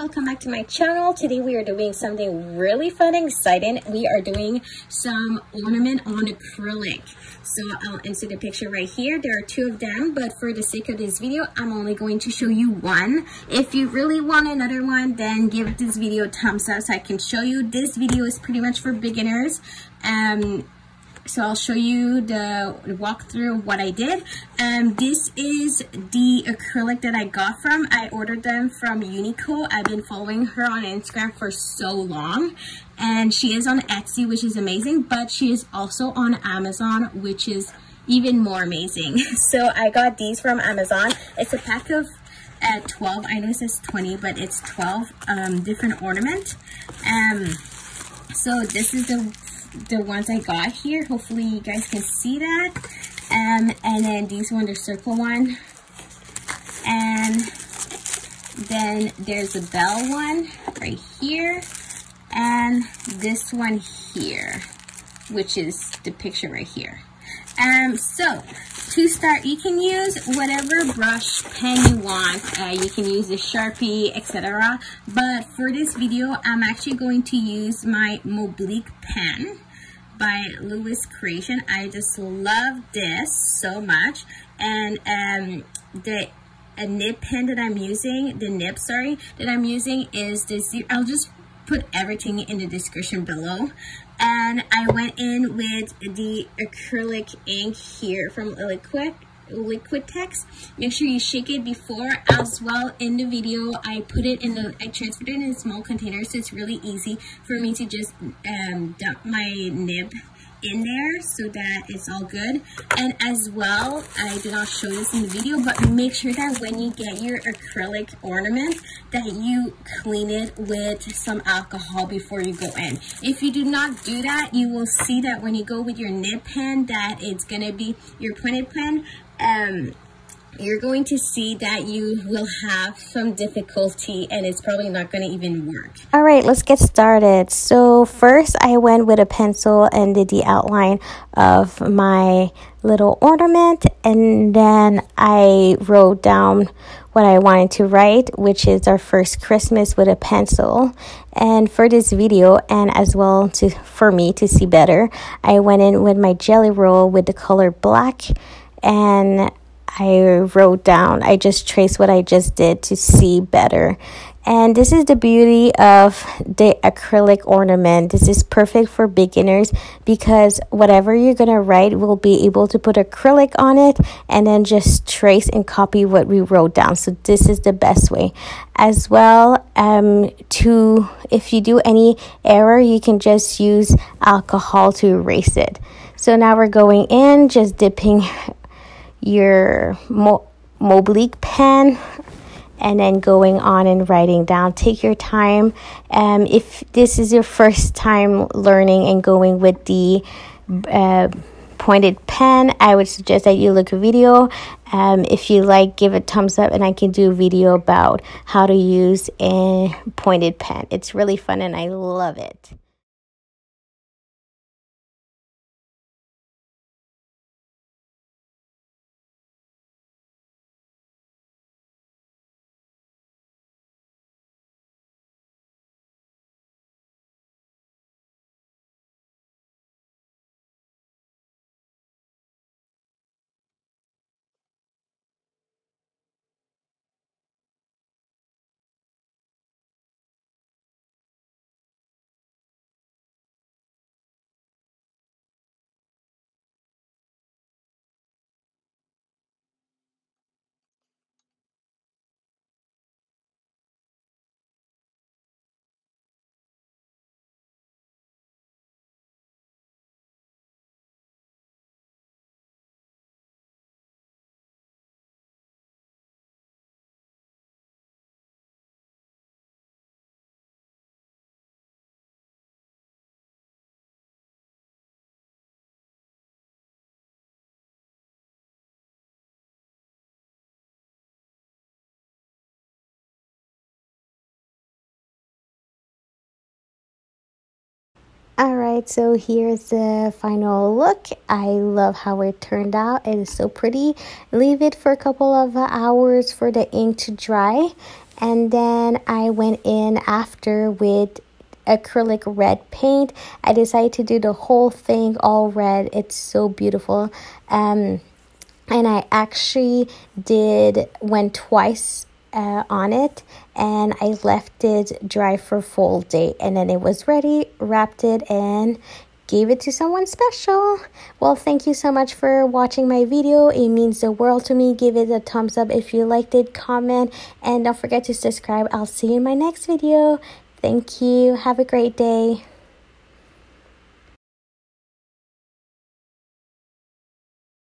welcome back to my channel. Today we are doing something really fun and exciting. We are doing some ornament on acrylic. So i'll insert the picture right here. There are two of them but for the sake of this video i'm only going to show you one. If you really want another one then give this video a thumbs up so i can show you. This video is pretty much for beginners. Um so I'll show you the walkthrough of what I did. Um, this is the acrylic that I got from. I ordered them from Uniqooo. I've been following her on Instagram for so long. And she is on Etsy, which is amazing. But she is also on Amazon, which is even more amazing. So I got these from Amazon. It's a pack of uh, 12. I know it says 20, but it's 12 um, different ornament. Um, so this is the the ones I got here. Hopefully you guys can see that. Um, and then these one, the circle one. And then there's a bell one right here. And this one here, which is the picture right here. Um, so to start, you can use whatever brush pen you want. Uh, you can use a Sharpie, etc. But for this video, I'm actually going to use my Moblique pen by Luis Creation. I just love this so much. And um, the a nib pen that I'm using, the nib, sorry, that I'm using is this. I'll just put everything in the description below. And I went in with the acrylic ink here from Liquid Liquitex. Make sure you shake it before as well. In the video, I put it in the, I transferred it in a small container, so it's really easy for me to just um, dump my nib in there so that it's all good. And as well I did not show this in the video but make sure that when you get your acrylic ornament that you clean it with some alcohol before you go in. If you do not do that you will see that when you go with your nib pen that it's gonna be your pointed pen um, you're going to see that you will have some difficulty and it's probably not going to even work. All right, let's get started. So first I went with a pencil and did the outline of my little ornament and then I wrote down what I wanted to write, which is our first Christmas with a pencil. And for this video, and as well to for me to see better, I went in with my Gelly Roll with the color black and I wrote down, I just traced what I just did to see better. And this is the beauty of the acrylic ornament. This is perfect for beginners because whatever you're going to write, we'll be able to put acrylic on it and then just trace and copy what we wrote down. So this is the best way. As well, um, to if you do any error, you can just use alcohol to erase it. So now we're going in, just dipping your Mo- pen and then going on and writing down. Take your time. Um, if this is your first time learning and going with the uh, pointed pen, I would suggest that you look a video. Um, if you like, give a thumbs up, and I can do a video about how to use a pointed pen. It's really fun and I love it. Right, so here's the final look. I love how it turned out. It is so pretty. Leave it for a couple of hours for the ink to dry and then I went in after with acrylic red paint. I decided to do the whole thing all red. It's so beautiful. Um, and I actually did went twice uh, on it and I left it dry for full day and then it was ready, wrapped it and gave it to someone special. Well, thank you so much for watching my video. It means the world to me. Give it a thumbs up if you liked it, comment, and don't forget to subscribe. I'll see you in my next video. Thank you. Have a great day.